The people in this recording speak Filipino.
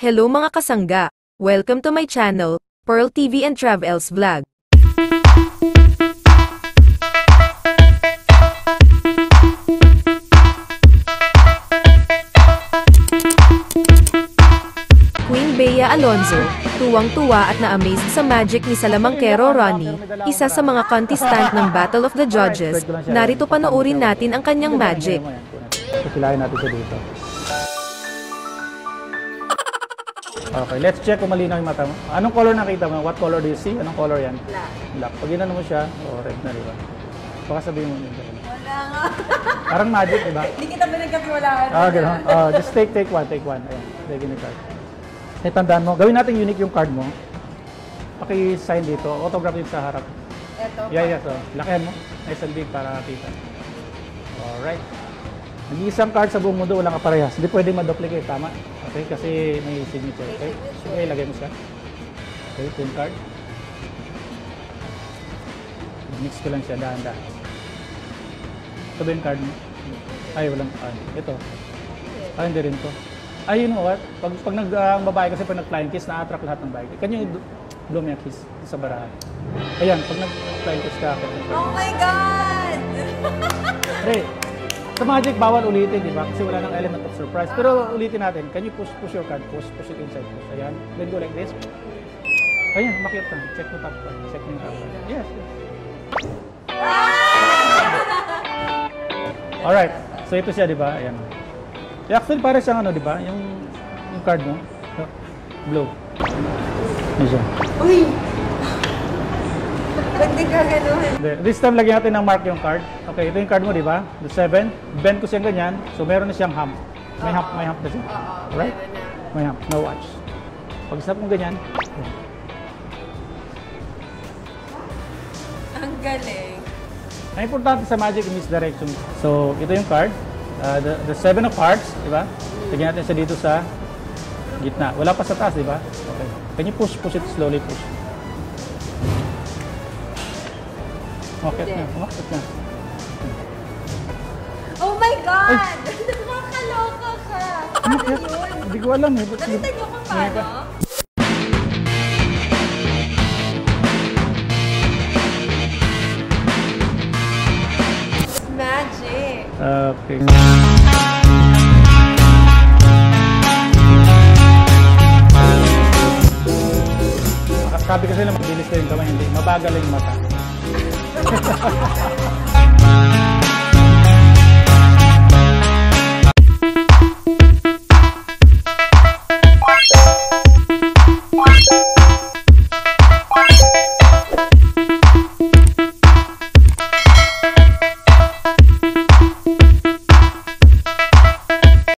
Hello mga kasangga! Welcome to my channel, Pearl TV and Travels Vlog. Queen Bea Alonzo, tuwang-tuwa at na-amaze sa magic ni Salamangkero Ronnie, isa sa mga contestant ng Battle of the Judges. Narito panoorin natin ang kanyang magic. Kasilahin natin siya dito. Okay, let's check kung malinaw yung mata mo. Anong color nakita mo? What color do you see? Anong color yan? Black. Black. Pag inano mo siya, oh, red na, di ba? Baka sabihin mo yun. Wala nga. Parang magic, di ba? Hindi kita pinagkatiwalaan. Ah, gano'n. Oh, just take, take one, take one. Ayan, take in the card. Eh, tandaan mo, gawin natin unique yung card mo. Paki-sign dito, autograph dito sa harap. Ito. Yeah, yeah, so, lakihan mo. Nice and big para kita. Alright. Nag-iisang card sa buong mundo, walang kaparehas. Hindi pwede ma-duplicate, tama? Okay, kasi may signature. Okay, okay lagay mo siya. Okay, yung card. Mix ko lang siya, dahan-dahan. Ito ba yung card mo? Ay, walang, ah, ito. Ah, hindi rin to. Ay, you know what? Pag, pag nag, ah, ang babae kasi pag nag-flying kiss, na-attract lahat ng babae. Kanya yung blow me a kiss sa barahan. Ayan, pag nag-flying kiss ka, Oh my God! Pre, sa Magic, bawal ulitin, di ba? Kasi wala nang element of surprise. Pero ulitin natin. Can you push push your card? Push, push it inside. Push. Ayan. Then go like this. Ayan, makit na. Check mo top card. Check mo top card. Yes, yes. Alright. So ito siya, di ba? Ayan. Eh, actually, para siyang ano, di ba? Yung, yung card mo. Blue. Ayan siya. Uy! Ba't di ka ganun? This time, lagyan natin ng mark yung card. Okay, ito yung card mo, di ba? The 7. Bend ko siyang ganyan. So, meron na siyang hump. May hump, may hump na siya. Right? May hump. No watch. Pag snap mo ganyan, Ang galing. ang importante sa magic is direction. So, ito yung card. Uh, the, the 7 of hearts, di ba? Lagyan natin siya dito sa gitna. Wala pa sa taas, di ba? Okay. Can you push, push it slowly, push. Okay na, umakit na. Oh my God! Nakakaloka ka! Ano yun? Hindi ko alam eh. Nakita niyo kung paano? magic. Okay. Sabi kasi na mabilis ko yung kamay, hindi. Mabagal yung mata. 哈哈哈哈哈哈